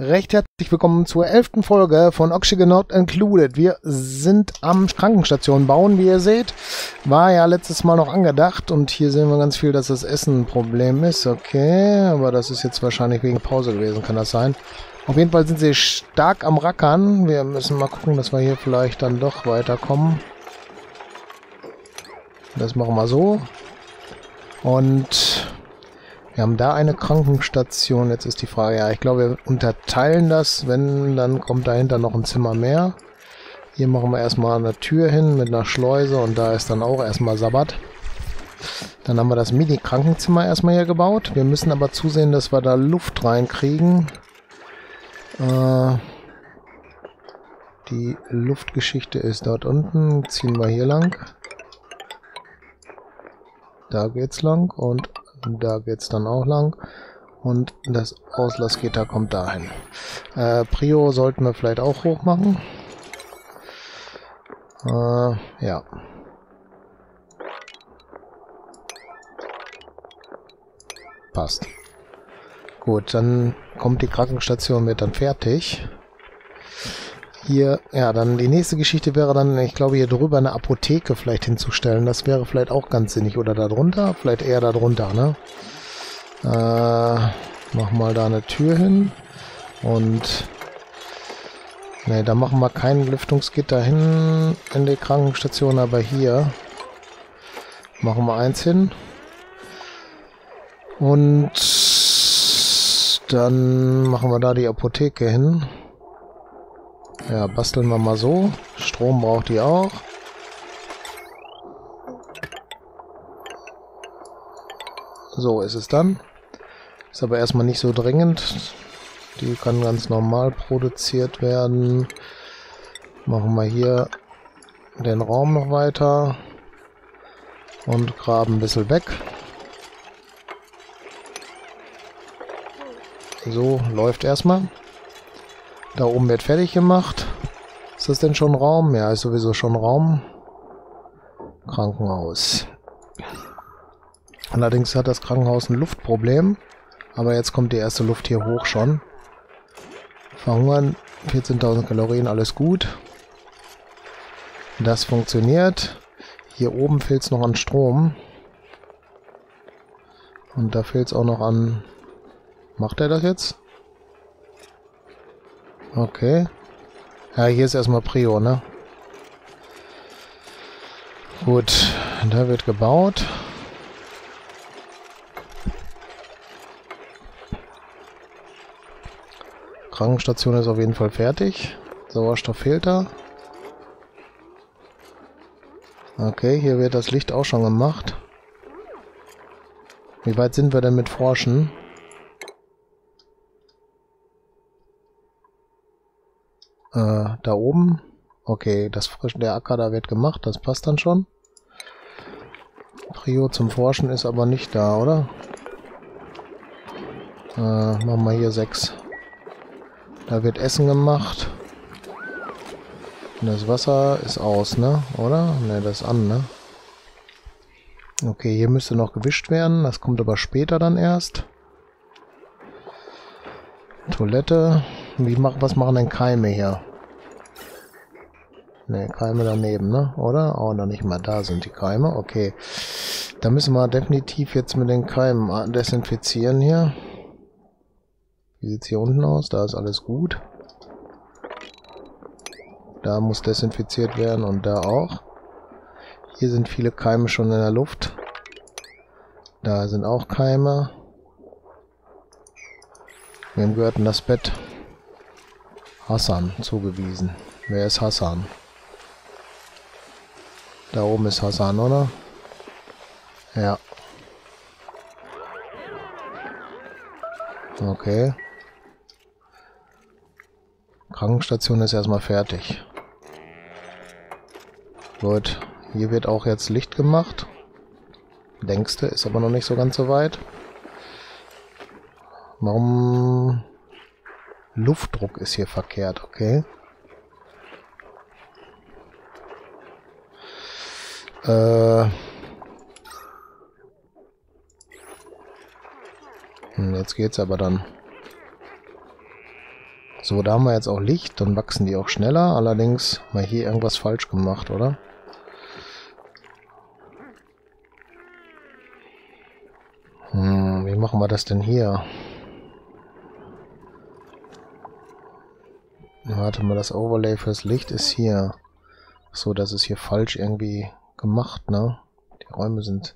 Recht herzlich willkommen zur elften Folge von Oxygen Not Included. Wir sind am Krankenstation bauen, wie ihr seht. War ja letztes Mal noch angedacht und hier sehen wir ganz viel, dass das Essen ein Problem ist. Okay, aber das ist jetzt wahrscheinlich wegen Pause gewesen, kann das sein. Auf jeden Fall sind sie stark am Rackern. Wir müssen mal gucken, dass wir hier vielleicht dann doch weiterkommen. Das machen wir so. Und wir haben da eine Krankenstation. Jetzt ist die Frage, ja, ich glaube, wir unterteilen das. Wenn, dann kommt dahinter noch ein Zimmer mehr. Hier machen wir erstmal eine Tür hin mit einer Schleuse und da ist dann auch erstmal Sabbat. Dann haben wir das Mini-Krankenzimmer erstmal hier gebaut. Wir müssen aber zusehen, dass wir da Luft reinkriegen. Äh, die Luftgeschichte ist dort unten. Ziehen wir hier lang. Da geht's lang und da geht's dann auch lang. Und das Auslassgitter kommt dahin. Äh, Prio sollten wir vielleicht auch hoch machen. Äh, ja. Passt. Gut, dann kommt die Krankenstation, wird dann fertig. Hier, ja, dann die nächste Geschichte wäre dann, ich glaube, hier drüber eine Apotheke vielleicht hinzustellen. Das wäre vielleicht auch ganz sinnig. Oder da drunter? Vielleicht eher da drunter, ne? Äh, mach mal da eine Tür hin. Und Ne, da machen wir kein Lüftungsgitter hin in die Krankenstation, aber hier machen wir eins hin. Und dann machen wir da die Apotheke hin. Ja, basteln wir mal so. Strom braucht die auch. So ist es dann. Ist aber erstmal nicht so dringend. Die kann ganz normal produziert werden. Machen wir hier den Raum noch weiter. Und graben ein bisschen weg. So, läuft erstmal. Da oben wird fertig gemacht. Ist das denn schon Raum? Ja, ist sowieso schon Raum. Krankenhaus. Allerdings hat das Krankenhaus ein Luftproblem. Aber jetzt kommt die erste Luft hier hoch schon. Verhungern, 14.000 Kalorien, alles gut. Das funktioniert. Hier oben fehlt es noch an Strom. Und da fehlt es auch noch an... Macht er das jetzt? Okay. Ja, hier ist erstmal Prio, ne? Gut, da wird gebaut. Krankenstation ist auf jeden Fall fertig. Sauerstoff fehlt da. Okay, hier wird das Licht auch schon gemacht. Wie weit sind wir denn mit Forschen? Äh, da oben. Okay, das frisch, der Acker da wird gemacht, das passt dann schon. Prio zum Forschen ist aber nicht da, oder? Äh, machen wir hier 6. Da wird Essen gemacht. Und das Wasser ist aus, ne? Oder? Ne, das ist an, ne? Okay, hier müsste noch gewischt werden. Das kommt aber später dann erst. Toilette. Wie mach, was machen denn Keime hier? Ne, Keime daneben, ne? Oder? Oh, noch nicht mal da sind die Keime. Okay. Da müssen wir definitiv jetzt mit den Keimen desinfizieren hier. Wie sieht's hier unten aus? Da ist alles gut. Da muss desinfiziert werden und da auch. Hier sind viele Keime schon in der Luft. Da sind auch Keime. Wem gehört denn das Bett? Hassan zugewiesen. Wer ist Hassan? Da oben ist Hassan, oder? Ja. Okay. Krankenstation ist erstmal fertig. Gut. Hier wird auch jetzt Licht gemacht. Längste ist aber noch nicht so ganz so weit. Warum... Luftdruck ist hier verkehrt, okay. Äh... Hm, jetzt geht's aber dann. So, da haben wir jetzt auch Licht, dann wachsen die auch schneller. Allerdings wir hier irgendwas falsch gemacht, oder? Hm, wie machen wir das denn hier? Warte mal, das Overlay fürs Licht ist hier. So, das ist hier falsch irgendwie gemacht, ne? Die Räume sind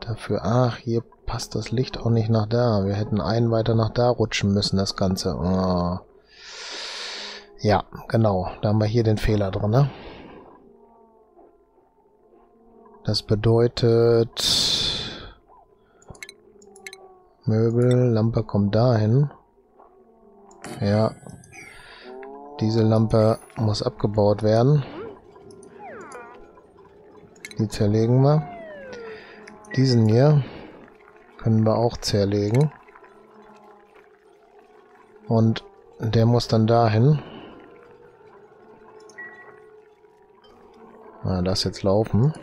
dafür... Ach, hier passt das Licht auch nicht nach da. Wir hätten einen weiter nach da rutschen müssen, das Ganze. Oh. Ja, genau. Da haben wir hier den Fehler drin, ne? Das bedeutet... Möbel, Lampe kommt dahin. Ja. Diese Lampe muss abgebaut werden. Die zerlegen wir. Diesen hier können wir auch zerlegen. Und der muss dann dahin. Ah, das jetzt laufen.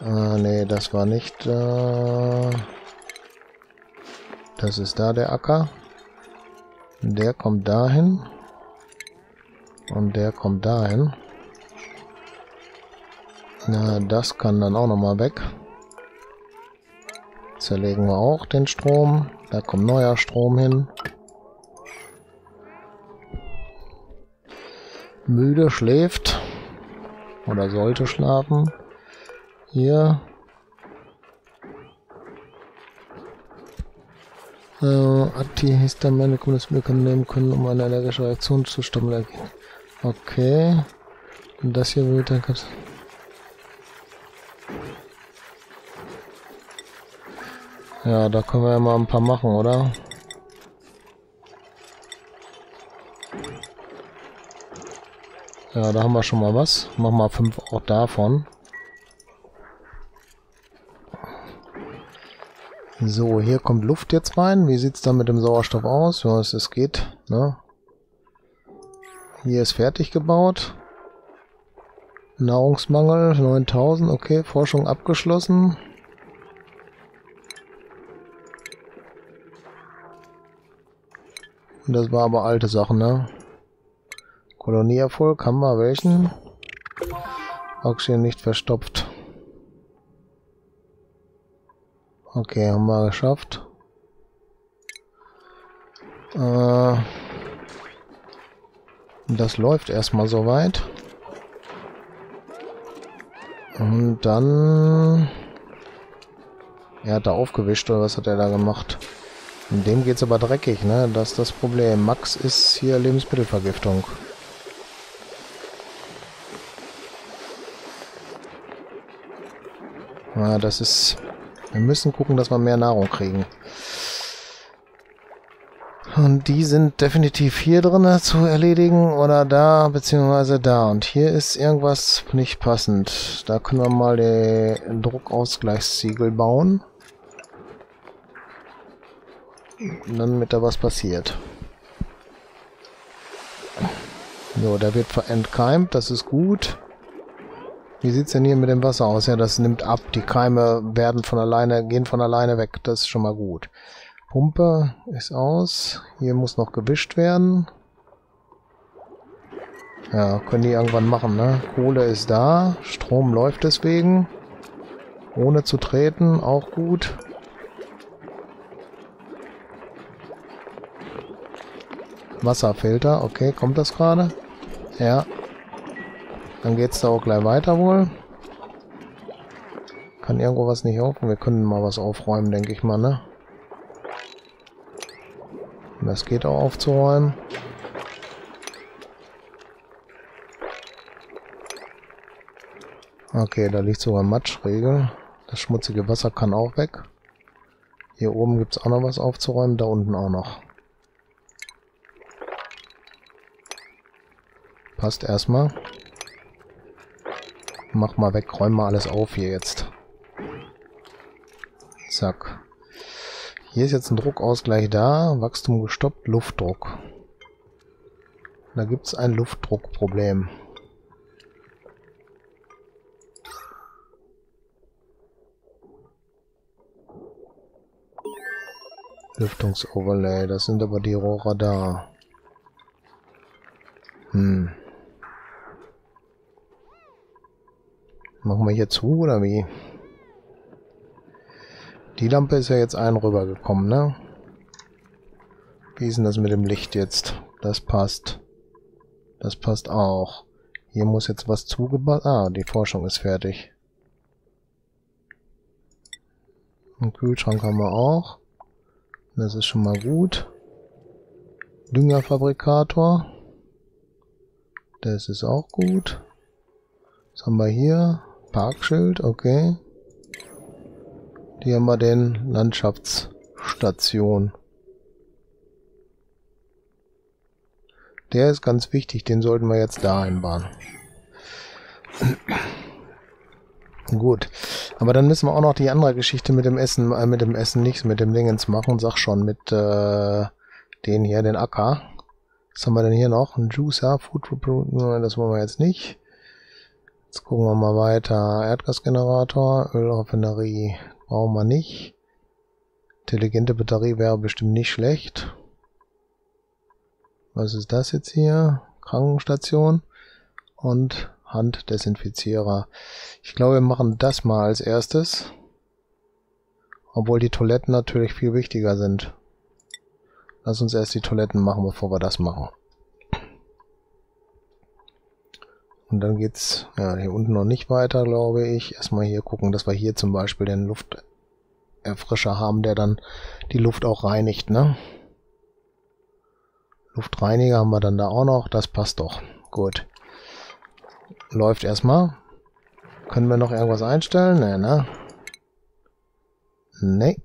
Ah, nee, das war nicht... Äh das ist da der Acker. Der kommt dahin. Und der kommt dahin. Na, das kann dann auch nochmal weg. Zerlegen wir auch den Strom. Da kommt neuer Strom hin. Müde schläft. Oder sollte schlafen. Hier. Äh, Antihistamine kann nehmen können, um eine allergische Reaktion zu stoppen. Okay. Und das hier wird dann... Ja, da können wir ja mal ein paar machen, oder? Ja, da haben wir schon mal was. Mach mal fünf auch davon. So, hier kommt Luft jetzt rein. Wie sieht's da mit dem Sauerstoff aus? Ja, es, es geht, ne? Hier ist fertig gebaut. Nahrungsmangel 9000, okay, Forschung abgeschlossen. Das war aber alte Sachen, ne? Kolonieerfolg, haben wir welchen? Oxygen nicht verstopft. Okay, haben wir geschafft. Äh, das läuft erstmal soweit. Und dann... Er hat da aufgewischt, oder was hat er da gemacht? In dem geht's aber dreckig, ne? Das ist das Problem. Max ist hier Lebensmittelvergiftung. Ja, das ist... Wir müssen gucken, dass wir mehr Nahrung kriegen. Und die sind definitiv hier drin zu erledigen oder da, beziehungsweise da. Und hier ist irgendwas nicht passend. Da können wir mal den Druckausgleichssiegel bauen dann mit da was passiert. So, der wird entkeimt, das ist gut. Wie sieht's denn hier mit dem Wasser aus? Ja, das nimmt ab. Die Keime werden von alleine, gehen von alleine weg. Das ist schon mal gut. Pumpe ist aus. Hier muss noch gewischt werden. Ja, können die irgendwann machen, ne? Kohle ist da. Strom läuft deswegen. Ohne zu treten, auch gut. Wasserfilter. Okay, kommt das gerade? Ja. Dann geht's da auch gleich weiter wohl. Kann irgendwo was nicht auf? Wir können mal was aufräumen, denke ich mal, ne? Das geht auch aufzuräumen. Okay, da liegt sogar Matschregel. Das schmutzige Wasser kann auch weg. Hier oben gibt es auch noch was aufzuräumen, da unten auch noch. Passt erstmal. Mach mal weg, räum mal alles auf hier jetzt. Zack. Hier ist jetzt ein Druckausgleich da. Wachstum gestoppt, Luftdruck. Da gibt es ein Luftdruckproblem. Lüftungsoverlay, das sind aber die Rohrer da. Hm. Machen wir hier zu, oder wie? Die Lampe ist ja jetzt ein rübergekommen, ne? Wie ist denn das mit dem Licht jetzt? Das passt. Das passt auch. Hier muss jetzt was zugebaut... Ah, die Forschung ist fertig. Einen Kühlschrank haben wir auch. Das ist schon mal gut. Düngerfabrikator. Das ist auch gut. Was haben wir hier? Parkschild, okay. Die haben wir den Landschaftsstation. Der ist ganz wichtig, den sollten wir jetzt da einbauen. Gut. Aber dann müssen wir auch noch die andere Geschichte mit dem Essen, äh, mit dem Essen nichts, mit dem Dingens machen. Sag schon, mit äh, den hier, den Acker. Was haben wir denn hier noch? Ein Juicer, Food das wollen wir jetzt nicht. Jetzt gucken wir mal weiter. Erdgasgenerator, Ölraffinerie brauchen wir nicht. Intelligente Batterie wäre bestimmt nicht schlecht. Was ist das jetzt hier? Krankenstation und Handdesinfizierer. Ich glaube, wir machen das mal als erstes. Obwohl die Toiletten natürlich viel wichtiger sind. Lass uns erst die Toiletten machen, bevor wir das machen. Und dann geht's ja, hier unten noch nicht weiter, glaube ich. Erstmal hier gucken, dass wir hier zum Beispiel den Lufterfrischer haben, der dann die Luft auch reinigt, ne? Luftreiniger haben wir dann da auch noch. Das passt doch. Gut. Läuft erstmal. Können wir noch irgendwas einstellen? Nee, ne? Nee.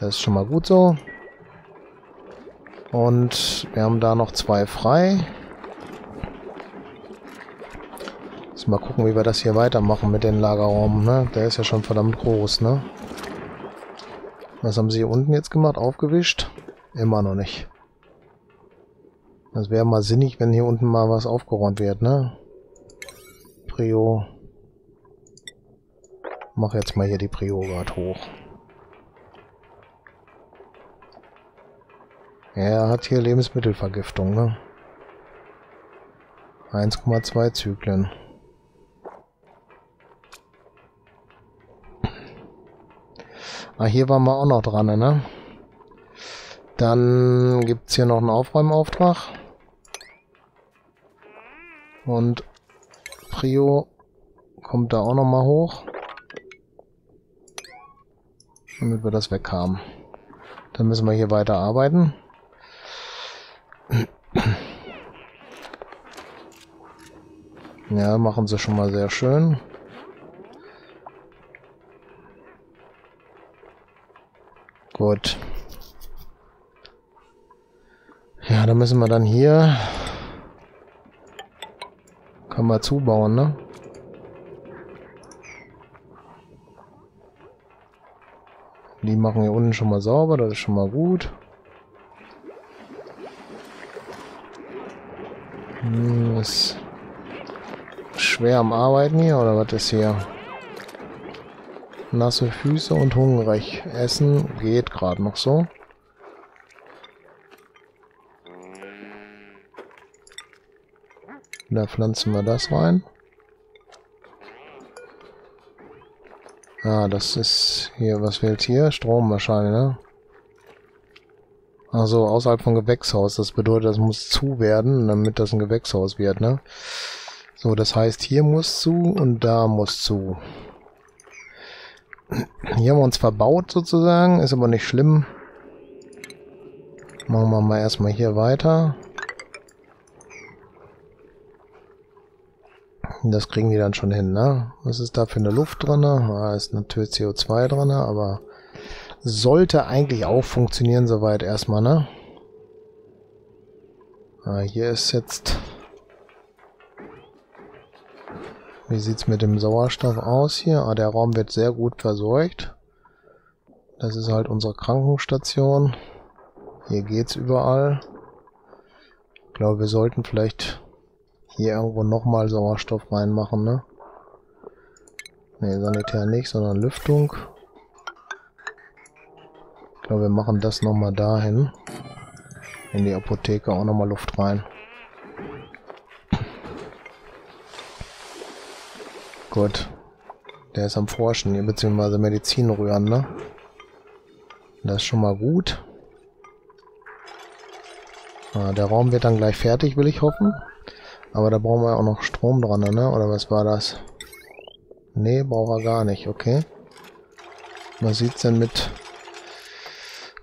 Das ist schon mal gut so. Und wir haben da noch zwei frei. Jetzt mal gucken, wie wir das hier weitermachen mit dem Lagerraum, ne? Der ist ja schon verdammt groß, ne? Was haben sie hier unten jetzt gemacht? Aufgewischt? Immer noch nicht. Das wäre mal sinnig, wenn hier unten mal was aufgeräumt wird, ne? Prio. Mach jetzt mal hier die Prio grad hoch. Er hat hier Lebensmittelvergiftung, ne? 1,2 Zyklen. Ah, hier waren wir auch noch dran, ne? Dann gibt's hier noch einen Aufräumauftrag. Und Prio kommt da auch nochmal hoch. Damit wir das weg haben. Dann müssen wir hier weiter arbeiten. Ja, machen sie schon mal sehr schön. Gut. Ja, dann müssen wir dann hier kann man zubauen, ne? Die machen hier unten schon mal sauber, das ist schon mal gut. Hm, ist schwer am Arbeiten hier, oder was ist hier? Nasse Füße und hungrig. Essen geht gerade noch so. Da pflanzen wir das rein. Ah, das ist hier, was fehlt hier? Strom wahrscheinlich, ne? Also außerhalb von Gewächshaus. Das bedeutet, das muss zu werden, damit das ein Gewächshaus wird, ne? So, das heißt, hier muss zu und da muss zu. Hier haben wir uns verbaut sozusagen, ist aber nicht schlimm. Machen wir mal erstmal hier weiter. Das kriegen die dann schon hin, ne? Was ist da für eine Luft drin? Da ist natürlich CO2 drin, aber sollte eigentlich auch funktionieren soweit erstmal, ne? Ah, hier ist jetzt... Wie sieht's mit dem Sauerstoff aus hier? Ah, der Raum wird sehr gut versorgt. Das ist halt unsere Krankenstation. Hier geht's überall. Ich glaube, wir sollten vielleicht hier irgendwo nochmal Sauerstoff reinmachen, ne? Ne, Sanitär nicht, sondern Lüftung. Ich glaube, wir machen das nochmal dahin. In die Apotheke auch nochmal Luft rein. Gut. Der ist am Forschen, beziehungsweise Medizin rühren, ne? Das ist schon mal gut. Ah, der Raum wird dann gleich fertig, will ich hoffen. Aber da brauchen wir auch noch Strom dran, ne? Oder was war das? Nee, braucht er gar nicht, okay. Was sieht's denn mit...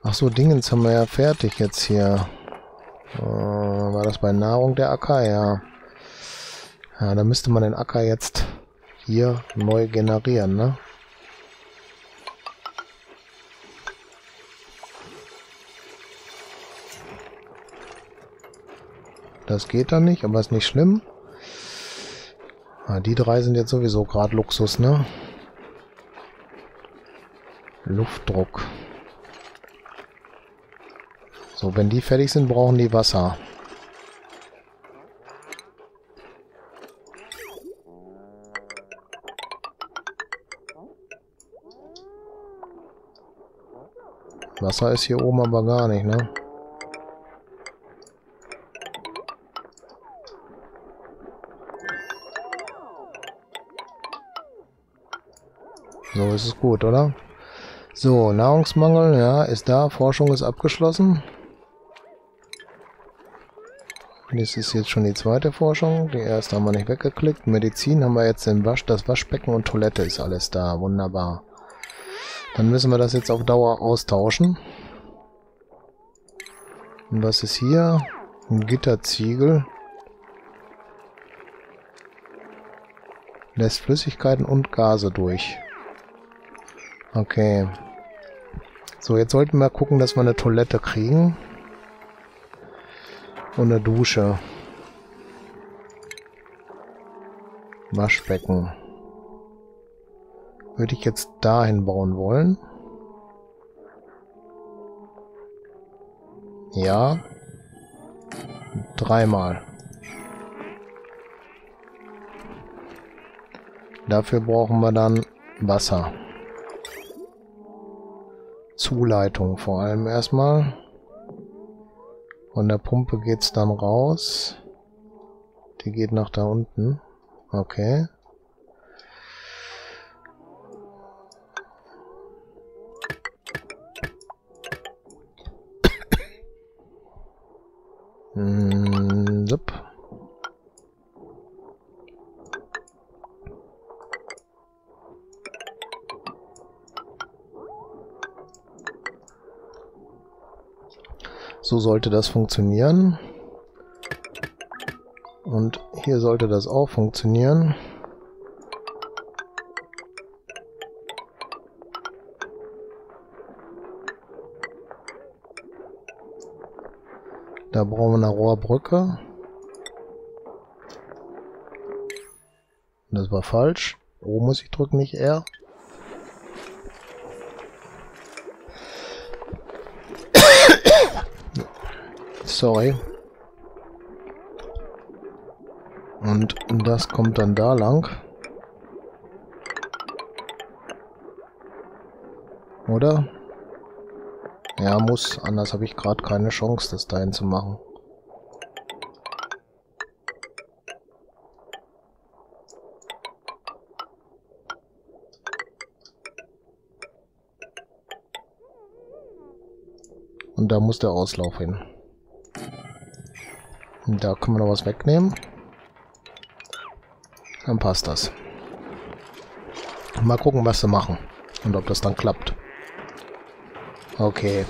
Ach so, Dingens haben wir ja fertig jetzt hier. Äh, war das bei Nahrung der Acker? Ja. Ja, da müsste man den Acker jetzt hier neu generieren, ne? Das geht dann nicht, aber ist nicht schlimm. Ah, die drei sind jetzt sowieso gerade Luxus, ne? Luftdruck. So, wenn die fertig sind, brauchen die Wasser. Wasser ist hier oben aber gar nicht, ne? So ist es gut, oder? So, Nahrungsmangel, ja, ist da. Forschung ist abgeschlossen. Das ist jetzt schon die zweite Forschung. Die erste haben wir nicht weggeklickt. Medizin haben wir jetzt den Wasch, das Waschbecken und Toilette ist alles da. Wunderbar. Dann müssen wir das jetzt auf Dauer austauschen. Und was ist hier? Ein Gitterziegel. Lässt Flüssigkeiten und Gase durch. Okay. So, jetzt sollten wir gucken, dass wir eine Toilette kriegen. Und eine Dusche. Waschbecken. Würde ich jetzt dahin bauen wollen. Ja. Dreimal. Dafür brauchen wir dann Wasser. Zuleitung vor allem erstmal. Von der Pumpe geht's dann raus. Die geht nach da unten. Okay. So sollte das funktionieren. Und hier sollte das auch funktionieren. Da brauchen wir eine Rohrbrücke. Das war falsch. O muss ich drücken, nicht R. Sorry. Und das kommt dann da lang. Oder? Ja, muss. Anders habe ich gerade keine Chance, das dahin zu machen. Und da muss der Auslauf hin. Da können wir noch was wegnehmen. Dann passt das. Mal gucken, was sie machen. Und ob das dann klappt. Okay.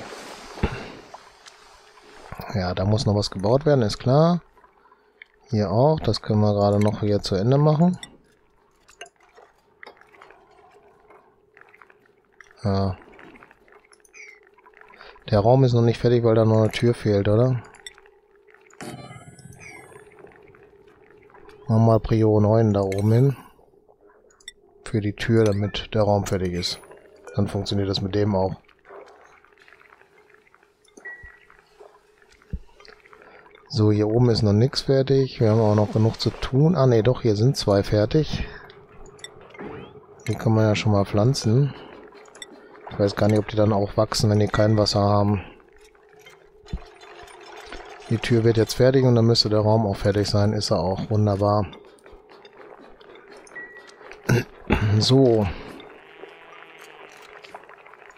Ja, da muss noch was gebaut werden, ist klar. Hier auch. Das können wir gerade noch hier zu Ende machen. Ja. Der Raum ist noch nicht fertig, weil da noch eine Tür fehlt, oder? Machen wir Prio 9 da oben hin. Für die Tür, damit der Raum fertig ist. Dann funktioniert das mit dem auch. So, hier oben ist noch nichts fertig. Wir haben auch noch genug zu tun. Ah, ne, doch, hier sind zwei fertig. Die kann man ja schon mal pflanzen. Ich weiß gar nicht, ob die dann auch wachsen, wenn die kein Wasser haben. Die Tür wird jetzt fertig und dann müsste der Raum auch fertig sein. Ist er auch. Wunderbar. So.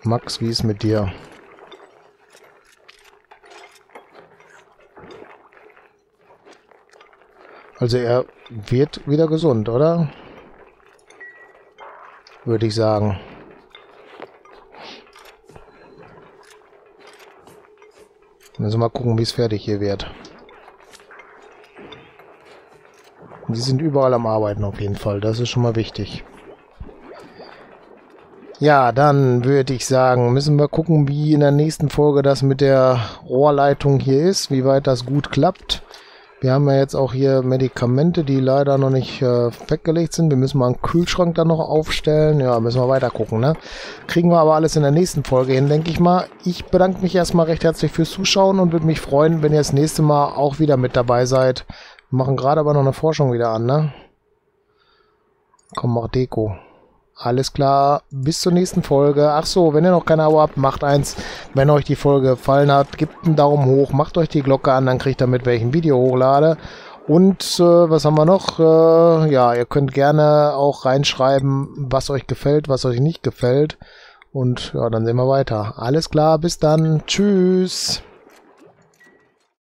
Max, wie ist mit dir? Also er wird wieder gesund, oder? Würde ich sagen. Müssen wir mal gucken, wie es fertig hier wird. Die sind überall am Arbeiten auf jeden Fall. Das ist schon mal wichtig. Ja, dann würde ich sagen, müssen wir gucken, wie in der nächsten Folge das mit der Rohrleitung hier ist, wie weit das gut klappt. Wir haben ja jetzt auch hier Medikamente, die leider noch nicht äh, weggelegt sind. Wir müssen mal einen Kühlschrank dann noch aufstellen. Ja, müssen wir weiter gucken, ne? Kriegen wir aber alles in der nächsten Folge hin, denke ich mal. Ich bedanke mich erstmal recht herzlich fürs Zuschauen und würde mich freuen, wenn ihr das nächste Mal auch wieder mit dabei seid. Wir machen gerade aber noch eine Forschung wieder an, ne? Komm, mach Deko. Alles klar, bis zur nächsten Folge. Ach so, wenn ihr noch kein Abo habt, macht eins. Wenn euch die Folge gefallen hat, gebt einen Daumen hoch, macht euch die Glocke an, dann kriegt ihr mit, welchem Video hochlade. Und äh, was haben wir noch? Äh, ja, ihr könnt gerne auch reinschreiben, was euch gefällt, was euch nicht gefällt. Und ja, dann sehen wir weiter. Alles klar, bis dann. Tschüss.